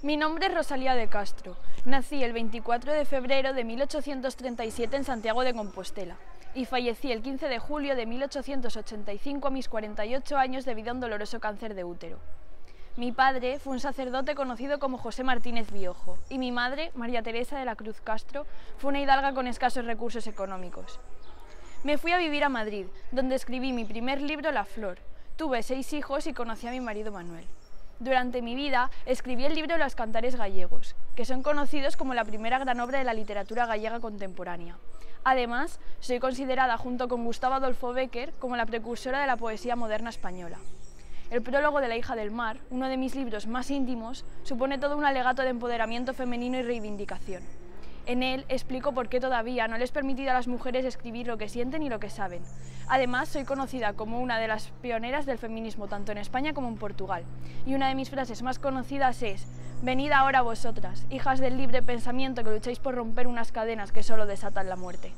Mi nombre es Rosalía de Castro. Nací el 24 de febrero de 1837 en Santiago de Compostela y fallecí el 15 de julio de 1885 a mis 48 años debido a un doloroso cáncer de útero. Mi padre fue un sacerdote conocido como José Martínez Biojo y mi madre, María Teresa de la Cruz Castro, fue una hidalga con escasos recursos económicos. Me fui a vivir a Madrid, donde escribí mi primer libro La Flor. Tuve seis hijos y conocí a mi marido Manuel. Durante mi vida escribí el libro Los Cantares Gallegos, que son conocidos como la primera gran obra de la literatura gallega contemporánea. Además, soy considerada junto con Gustavo Adolfo Becker como la precursora de la poesía moderna española. El prólogo de La hija del mar, uno de mis libros más íntimos, supone todo un alegato de empoderamiento femenino y reivindicación. En él explico por qué todavía no les permitido a las mujeres escribir lo que sienten y lo que saben. Además, soy conocida como una de las pioneras del feminismo tanto en España como en Portugal. Y una de mis frases más conocidas es, venid ahora vosotras, hijas del libre pensamiento que lucháis por romper unas cadenas que solo desatan la muerte.